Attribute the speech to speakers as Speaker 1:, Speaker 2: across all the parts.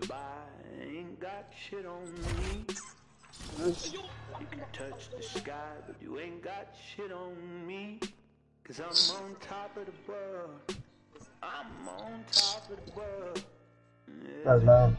Speaker 1: to buy. Ain't got shit on me. You can touch the sky, but you ain't got shit on me. Cause I'm on top of the world. I'm on top of the world.
Speaker 2: That's man.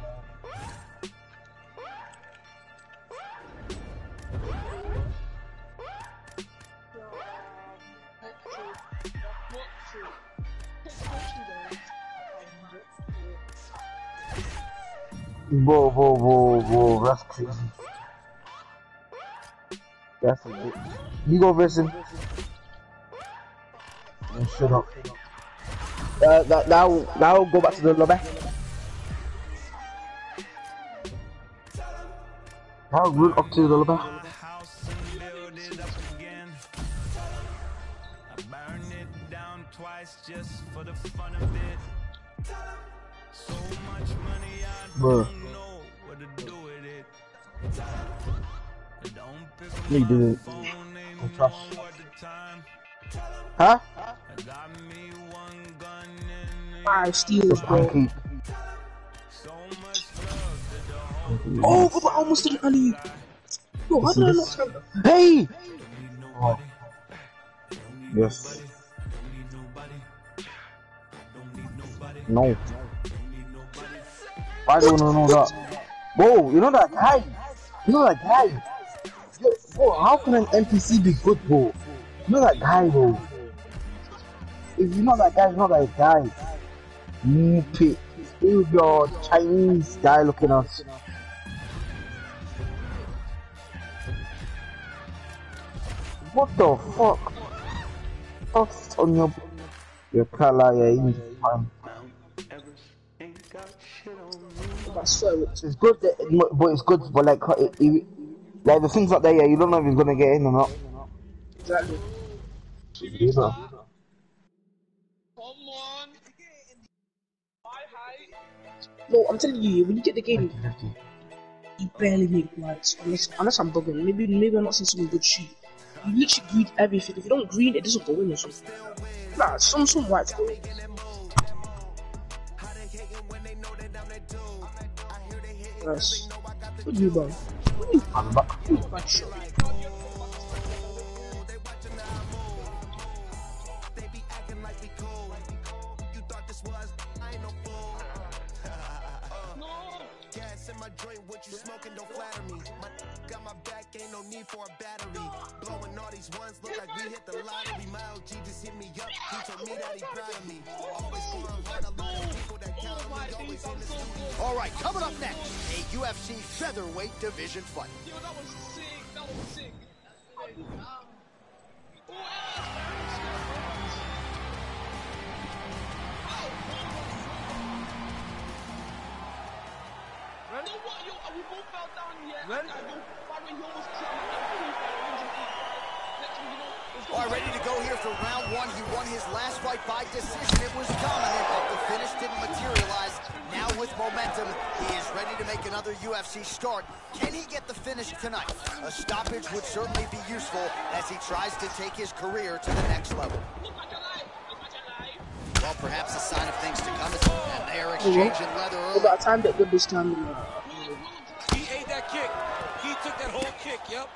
Speaker 2: Whoa, whoa, whoa, whoa, that's crazy. That's a bit. You go, Vincent. Oh, shut up. Uh, that, now, now go back to the lobby. Now run up to the lobby. just for the fun of it. So much money Bruh. Don't pick up my phone, ain't no what. Huh?
Speaker 3: Five steals, bro. Oh, but I almost didn't alley. Yo, how did I not turn?
Speaker 2: Hey! Oh. Yes. No. Why do you know that? Bro, you know that guy? You know that guy? Bro, how can an NPC be good, bro? You know that guy, bro? If you know that guy, you know that guy. You pick. Who's your Chinese guy looking at us? What the fuck? What's on your your color? He's fine. It's good, that, but it's good, but like, it, it, like the things up there, yeah, you don't know if he's gonna get in or not.
Speaker 3: Exactly. No, I'm telling you, when you get the game, you barely make whites unless unless I'm bugging. Maybe maybe I'm not seeing some good shit. You literally green everything. If you don't green, it doesn't go in or something. Nah, some some whites go in. Yes. What do you buy?
Speaker 2: He told me that he proud of me. Always scoring right, a lot of people that count on me, always in the. All right, coming up next, a UFC featherweight division fight. Yo, that was sick, that was sick. Ready? what? Yo, we both fell down here. Ready? All right, ready to go here for round one. He won his last fight by decision. It was dominant, but the finish didn't materialize. Now with momentum, he is ready to make another UFC start. Can he get the finish tonight? A stoppage would certainly be useful as he tries to take his career to the next level. Well, perhaps a sign of things to come. And they are exchanging leather early.
Speaker 3: About time that good this time.
Speaker 4: He ate that kick. He took that whole kick, yep.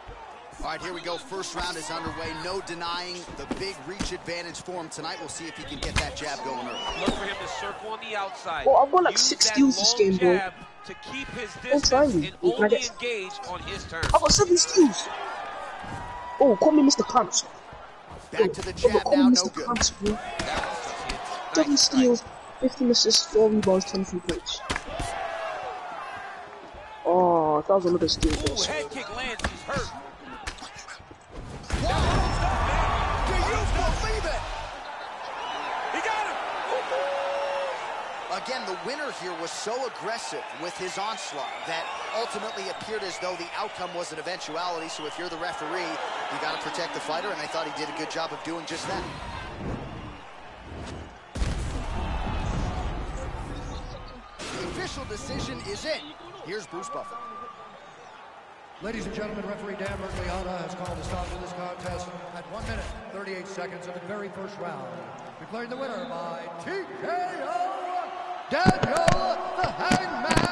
Speaker 2: All right, here we go. First round is underway. No denying the big reach advantage for him tonight. We'll see if he can get that jab going early.
Speaker 4: Look for him to circle on the outside.
Speaker 3: Oh, I've got like Use six steals this game, bro.
Speaker 4: To keep his distance and only get... engage on his terms.
Speaker 3: I've got seven steals. Oh, call me Mr. Clamps.
Speaker 2: Back oh, to the oh, jab oh, now, no good.
Speaker 3: Clamps, bro. Seven steals, 15 assists, 4 rebounds, 23 points. Oh, that was another steal.
Speaker 4: Ooh, head kick lands, he's hurt.
Speaker 2: Again, the winner here was so aggressive with his onslaught that ultimately appeared as though the outcome was an eventuality. So if you're the referee, you got to protect the fighter, and I thought he did a good job of doing just that. The official decision is in. Here's Bruce Buffer.
Speaker 5: Ladies and gentlemen, referee Dan Miragliotta has called a stop to this contest at 1 minute, 38 seconds of the very first round. Declaring the winner by TKO, Daniel the Hangman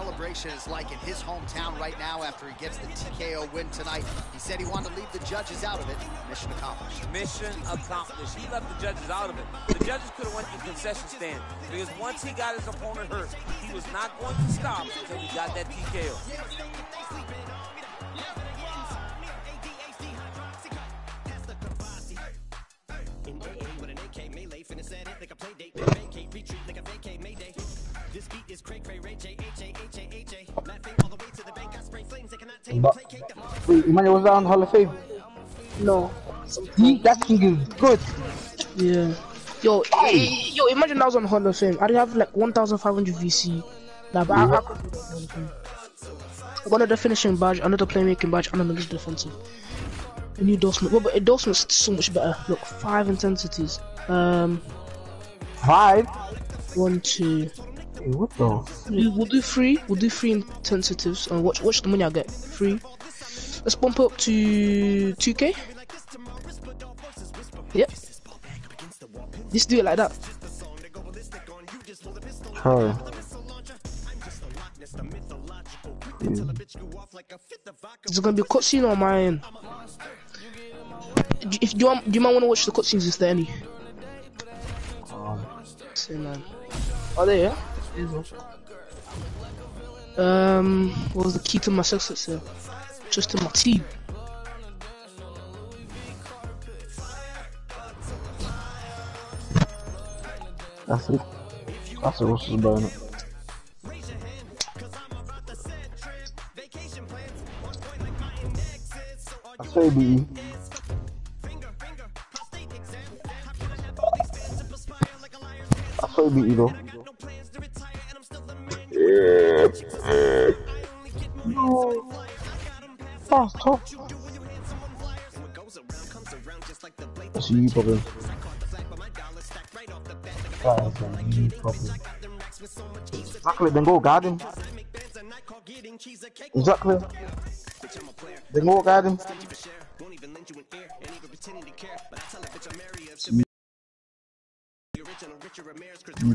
Speaker 6: celebration is like in his hometown right now after he gets the TKO win tonight. He said he wanted to leave the judges out of it. Mission accomplished.
Speaker 4: Mission accomplished. He left the judges out of it. The judges could have went to the concession stand because once he got his opponent hurt, he was not going to stop until he got that TKO.
Speaker 7: But-. Wait, Emmanuel was that on Hall of Fame?
Speaker 3: No.
Speaker 7: See, that thing is good.
Speaker 3: Yeah. Yo, eh, yo, imagine I was on Hall of Fame. I'd have like 1,500 VC. Nah, but I, I could do that Hall of Fame. One of the finishing badge, another playmaking badge, and another defensive. A new endorsement. Well, but endorsement's so much better. Look, five intensities. Um,
Speaker 7: Five.
Speaker 3: one, two.
Speaker 7: Hey, what the?
Speaker 3: We, we'll do three. We'll do three intensities and watch watch the money I get. Three. Let's bump up to 2k. Yep. Just do it like that.
Speaker 7: Try.
Speaker 3: Is it gonna be a cutscene on my end? If do you want, do you might want to watch the cutscenes? Is there any?
Speaker 7: Um,
Speaker 3: Say man. Oh, there. Yeah? Um, what was the key to my success? Here? Just in my team.
Speaker 7: that's it. That's it. What's this about it? That's baby. That's baby though. That's tough. That's you problem. That's a you problem. Exactly, then go garden. Exactly. Then go garden. You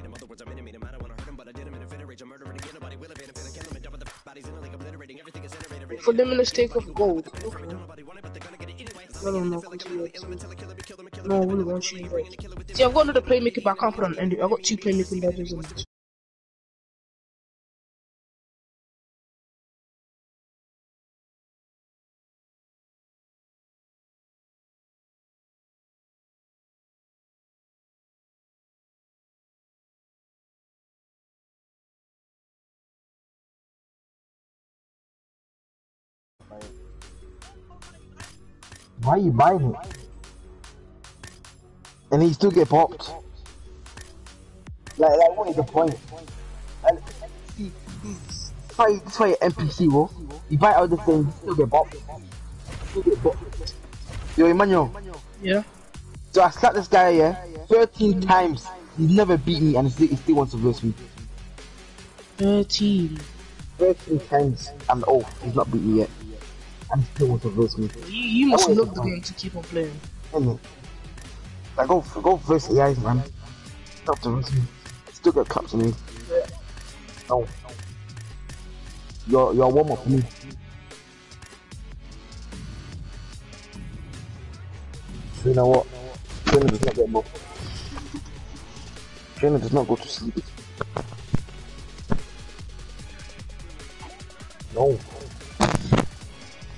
Speaker 3: For them let's take off gold. Okay. No, no, no, continue. No, we're going to gold. See, I've got another playmaker, but I can't put on Andy. I've got two playmaking badges on it.
Speaker 7: Why are you buying it? And he still get popped. Like, like what is the point? Like, see, this why, this why NPC, bro. You buy all the thing, you still get popped. Still get popped. Yo, Emmanuel.
Speaker 3: Yeah?
Speaker 7: So I slapped this guy, yeah, 13 times. He's never beat me and he still, he still wants to verse me.
Speaker 3: 13.
Speaker 7: 13 times and oh, he's not beat me yet. He still wants to verse me.
Speaker 3: You, you must
Speaker 7: Oh,
Speaker 3: love the game to keep on playing.
Speaker 7: Innit? Like, go, go verse AIs, man. Stop to verse me. Still get claps on me. No. You're, you're warm up for me. So you know what? Trainer does not get more. Trainer does not go to sleep. No.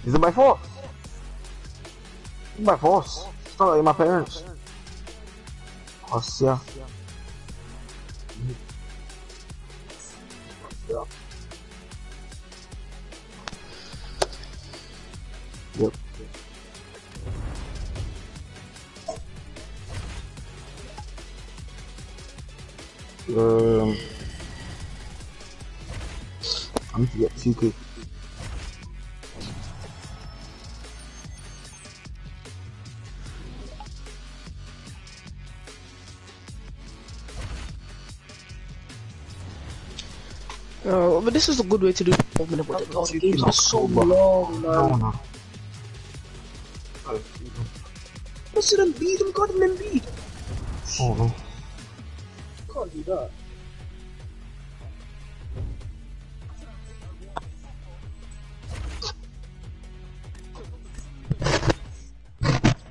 Speaker 7: Is it fault? It's my force. It's not like my parents. Us, yeah. Yep. Um, I need to get 2k.
Speaker 3: Uh, but this is a good way to do it. But the, oh, the games are so long,
Speaker 7: No,
Speaker 3: man.
Speaker 7: no.
Speaker 3: Let's see them beat them, got them beat.
Speaker 7: Oh no.
Speaker 3: Can't do that.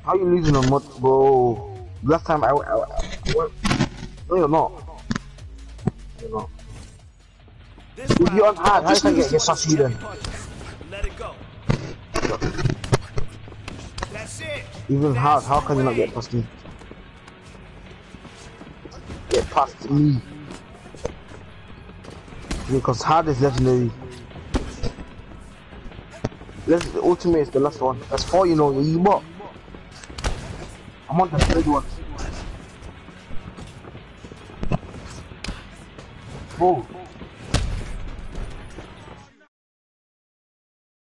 Speaker 7: How you losing on what, bro? Last time I, I, I, I went. No, you're not. You're not. If you're on hard, how can you get your then?
Speaker 2: Let it go. That's it.
Speaker 7: Even hard, how can you not get past me? Get past me. Because hard is legendary. Let's, ultimate is the last one. That's four, you know. You what? I'm on the third one. Bro,